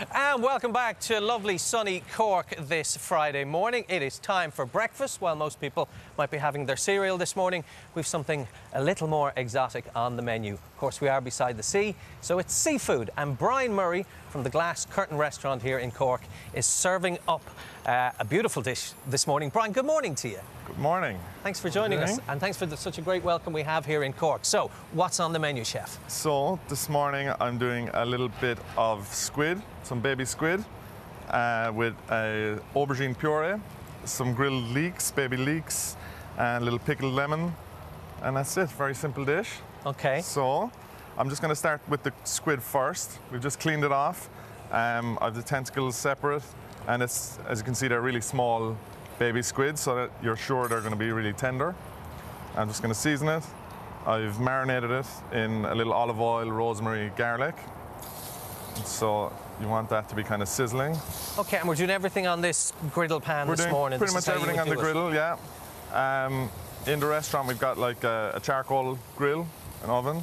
And welcome back to lovely sunny Cork this Friday morning. It is time for breakfast. While most people might be having their cereal this morning, we've something a little more exotic on the menu. Of course, we are beside the sea, so it's seafood. And Brian Murray from the Glass Curtain Restaurant here in Cork is serving up uh, a beautiful dish this morning. Brian, good morning to you. Good morning. Thanks for joining us, and thanks for the, such a great welcome we have here in Cork. So, what's on the menu, chef? So this morning I'm doing a little bit of squid, some baby squid, uh, with a aubergine puree, some grilled leeks, baby leeks, and a little pickled lemon, and that's it. Very simple dish. Okay. So I'm just going to start with the squid first. We've just cleaned it off. Um, I've the tentacles separate, and it's as you can see they're really small baby squid, so that you're sure they're going to be really tender. I'm just going to season it. I've marinated it in a little olive oil, rosemary, garlic. So you want that to be kind of sizzling. Okay, and we're doing everything on this griddle pan We're this doing morning. pretty This much is how you everything on the it. griddle, yeah. Um, in the restaurant, we've got like a, a charcoal grill, an oven.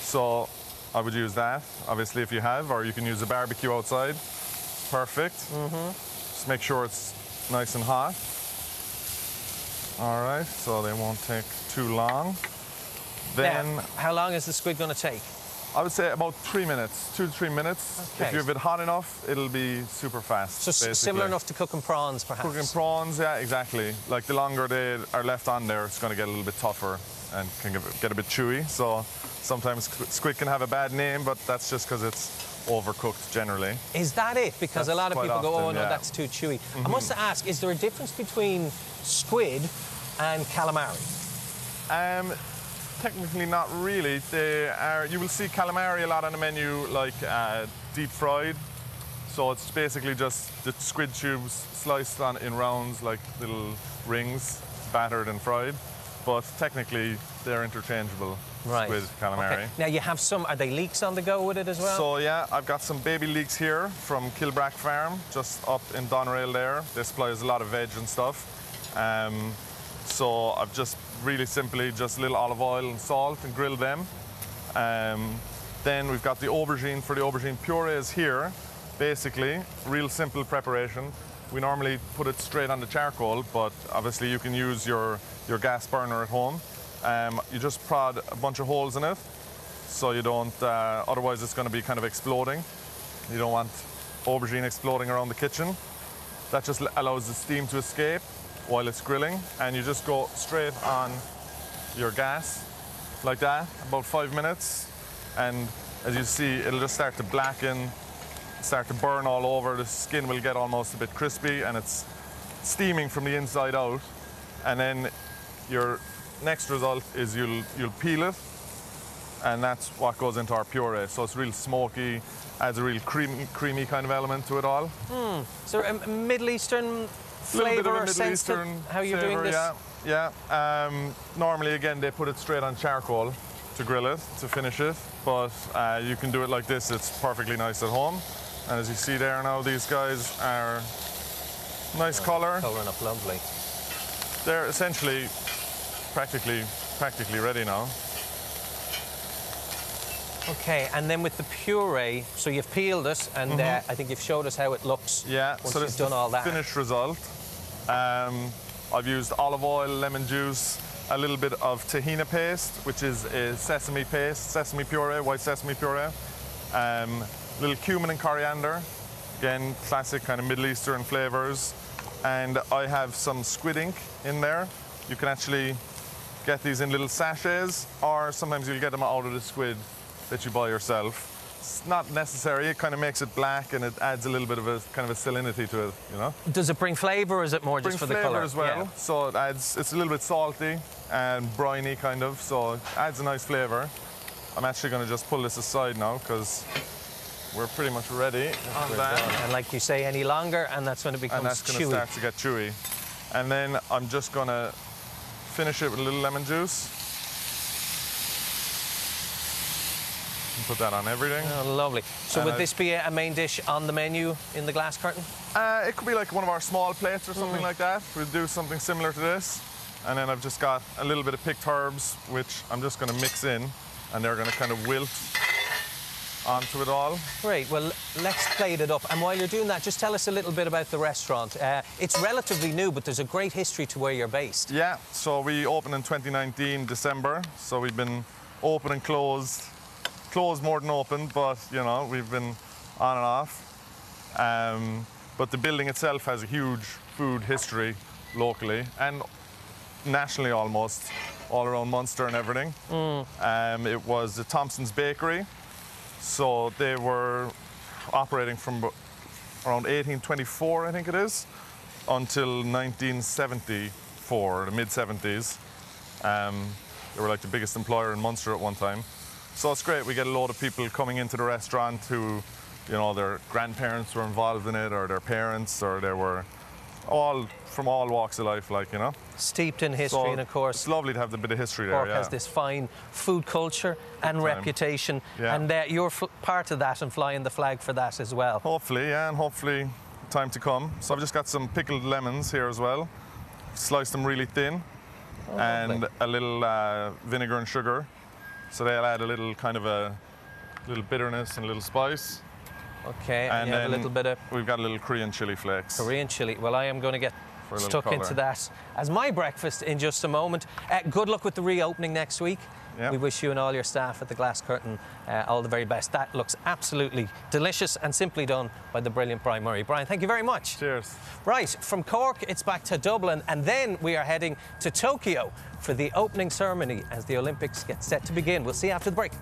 So I would use that, obviously, if you have, or you can use a barbecue outside. Perfect. Mm-hmm. Just make sure it's nice and hot. All right, so they won't take too long. Then Now, how long is the squid going to take? I would say about three minutes, two to three minutes. Okay. If you have it hot enough, it'll be super fast. So s- similar enough to cooking prawns, perhaps. Cooking prawns, yeah, exactly. Like the longer they are left on there, it's going to get a little bit tougher and can get a bit chewy. So sometimes squid can have a bad name, but that's just because it's overcooked generally. Is that it? Because a lot of people go, "Oh no, yeah. Mm-hmm. that's too chewy." I must ask: Is there a difference between squid and calamari? Um, technically, not really. They are. You will see calamari a lot on the menu, like uh, deep fried. So it's basically just the squid tubes sliced on in rounds, like little rings, battered and fried. But technically, they're interchangeable. with calamari. Okay. Now you have some. Are they leeks on the go with it as well? So yeah, I've got some baby leeks here from Kilbrack Farm, just up in Doneraile there. They supply us a lot of veg and stuff. Um, so I've just really simply just a little olive oil and salt and grilled them. Um, then we've got the aubergine for the aubergine purees here. Basically, real simple preparation. We normally put it straight on the charcoal, but obviously you can use your, your gas burner at home. Um, you just prod a bunch of holes in it so you don't, uh, otherwise it's going to be kind of exploding. You don't want aubergine exploding around the kitchen. That just allows the steam to escape while it's grilling, and you just go straight on your gas like that, about five minutes, and as you see, it'll just start to blacken, start to burn all over. The skin will get almost a bit crispy, and it's steaming from the inside out. And then your next result is you'll you'll peel it, and that's what goes into our puree. So it's real smoky, adds a real creamy, creamy kind of element to it all. Is there a Middle Eastern flavour or Middle sense to Eastern how you're flavour, doing this? Yeah, yeah. Um, normally, again, they put it straight on charcoal to grill it to finish it, but uh, you can do it like this. It's perfectly nice at home. And as you see there now, these guys are nice colour. Colouring up lovely. They're essentially practically practically ready now. Okay, and then with the puree, so you've peeled it, and uh, I think you've showed us how it looks. Yeah, once so you've done all that. finished result. Um, I've used olive oil, lemon juice, a little bit of tahina paste, which is a sesame paste, sesame puree, white sesame puree, um, little cumin and coriander, again classic kind of Middle Eastern flavors, and I have some squid ink in there. You can actually get these in little sachets, or sometimes you'll get them out of the squid that you buy yourself. It's not necessary. It kind of makes it black, and it adds a little bit of a kind of a salinity to it. You know, Does it bring flavour, or is it more bring just for the colour? as well. Yeah. So it adds. It's a little bit salty and briny kind of. So it adds a nice flavour. I'm actually going to just pull this aside now because we're pretty much ready on We're that. done. And like you say, any longer, and that's when it becomes chewy. and that's going to start to get chewy. And then I'm just going to finish it with a little lemon juice. And put that on everything. Oh, lovely. So And would I- this be a a main dish on the menu in the glass curtain? Uh, it could be like one of our small plates or Mm. something like that. We'll do something similar to this. And then I've just got a little bit of picked herbs, which I'm just going to mix in, and they're going to kind of wilt onto it all. Great. Well, let's plate it up. And while you're doing that, just tell us a little bit about the restaurant. Uh, it's relatively new, but there's a great history to where you're based. Yeah, so we opened in 2019 December. So we've been open and closed, closed more than open, but you know we've been on and off. Um, but the building itself has a huge food history locally and nationally almost, all around Munster and everything. Um, it was the Thompson's Bakery, so they were operating from around 1824, I think it is, until 1974, the mid 70s. Um, they were like the biggest employer in Munster at one time. So it's great. We get a lot of people coming into the restaurant who, you know, their grandparents were involved in it, or their parents, or they were all from all walks of life, like you know. Steeped in history, So and of course, it's lovely to have the bit of history there. Cork yeah. has this fine food culture and time. reputation, Yeah. and uh, you're f- part of that and flying the flag for that as well. Hopefully, yeah, and hopefully time to come. So I've just got some pickled lemons here as well. Sliced them really thin, and lovely. a little uh, vinegar and sugar. So they'll add a little kind of a little bitterness and a little spice. Okay, and, And you have a little bit of we've got a little Korean chili flakes. Korean chili. Well, I am going to get For a little stuck into that as my breakfast in just a moment. Uh, good luck with the reopening next week. Yeah. We wish you and all your staff at the Glass Curtain uh, all the very best. That looks absolutely delicious and simply done by the brilliant Brian Murray. Brian, thank you very much. Cheers. Right, from Cork, it's back to Dublin, and then we are heading to Tokyo for the opening ceremony as the Olympics get set to begin. We'll see you after the break.